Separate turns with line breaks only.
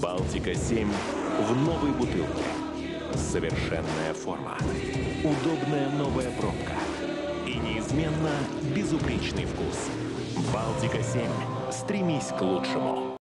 Балтика-7 в новой бутылке. Совершенная форма. Удобная новая пробка. И неизменно безупречный вкус. Балтика-7. Стремись к лучшему.